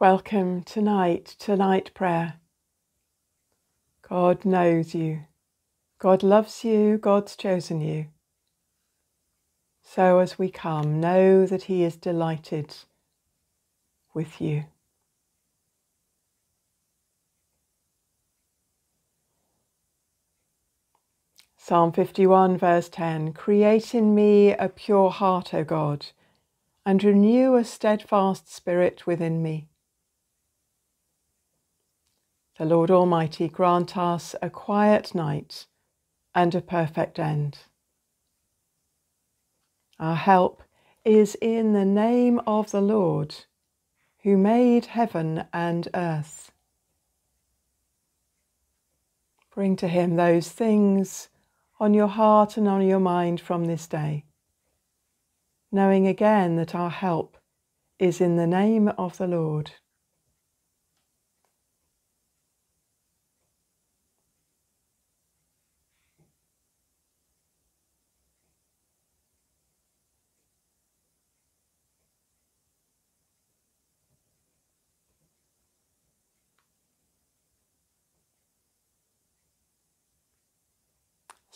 Welcome tonight to night prayer. God knows you. God loves you. God's chosen you. So as we come, know that He is delighted with you. Psalm 51, verse 10 Create in me a pure heart, O God, and renew a steadfast spirit within me. The Lord Almighty grant us a quiet night and a perfect end. Our help is in the name of the Lord, who made heaven and earth. Bring to him those things on your heart and on your mind from this day, knowing again that our help is in the name of the Lord.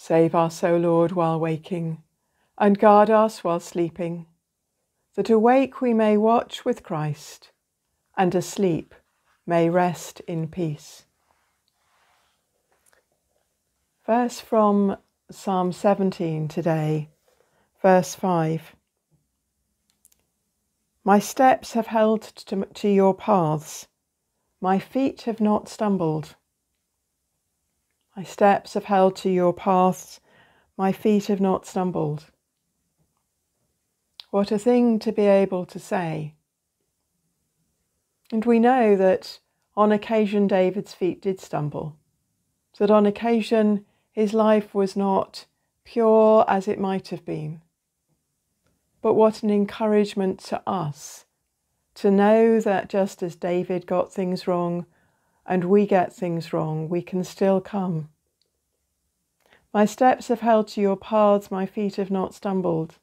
Save us, O Lord, while waking, and guard us while sleeping, that awake we may watch with Christ, and asleep may rest in peace. Verse from Psalm 17 today, verse 5. My steps have held to, to your paths, my feet have not stumbled. My steps have held to your paths, my feet have not stumbled. What a thing to be able to say. And we know that on occasion David's feet did stumble, that on occasion his life was not pure as it might have been. But what an encouragement to us to know that just as David got things wrong, and we get things wrong, we can still come. My steps have held to your paths, my feet have not stumbled.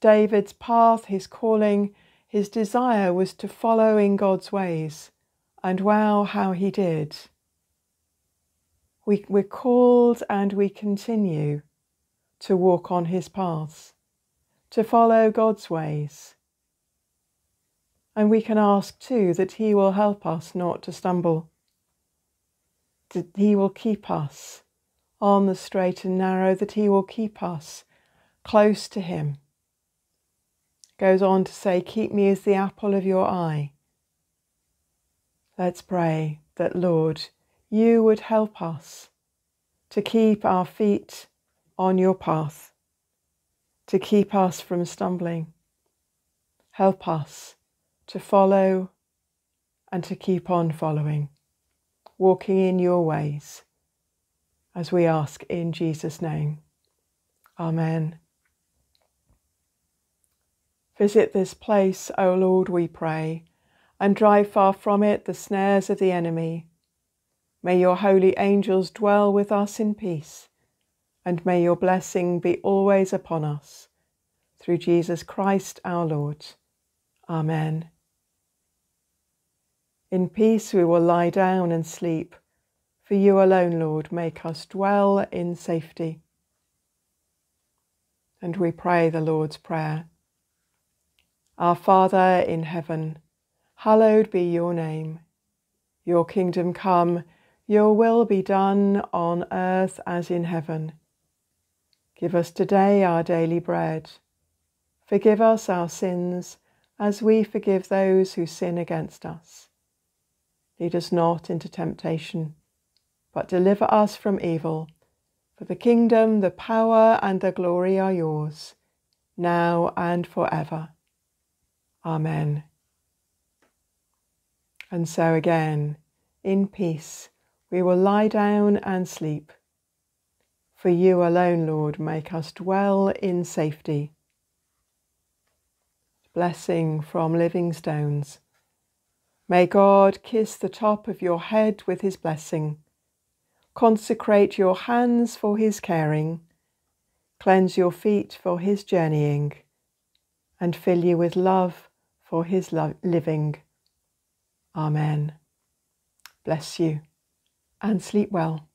David's path, his calling, his desire was to follow in God's ways, and wow, how he did. We, we're called and we continue to walk on his paths, to follow God's ways. And we can ask too that He will help us not to stumble, that He will keep us on the straight and narrow, that He will keep us close to Him. Goes on to say, Keep me as the apple of your eye. Let's pray that, Lord, you would help us to keep our feet on your path, to keep us from stumbling. Help us to follow and to keep on following, walking in your ways, as we ask in Jesus' name. Amen. Visit this place, O Lord, we pray, and drive far from it the snares of the enemy. May your holy angels dwell with us in peace, and may your blessing be always upon us. Through Jesus Christ our Lord. Amen. In peace we will lie down and sleep, for you alone, Lord, make us dwell in safety. And we pray the Lord's Prayer. Our Father in heaven, hallowed be your name. Your kingdom come, your will be done on earth as in heaven. Give us today our daily bread. Forgive us our sins as we forgive those who sin against us Lead us not into temptation, but deliver us from evil. For the kingdom, the power, and the glory are yours, now and forever. Amen. And so again, in peace, we will lie down and sleep. For you alone, Lord, make us dwell in safety. Blessing from living stones. May God kiss the top of your head with his blessing. Consecrate your hands for his caring. Cleanse your feet for his journeying. And fill you with love for his lo- living. Amen. Bless you and sleep well.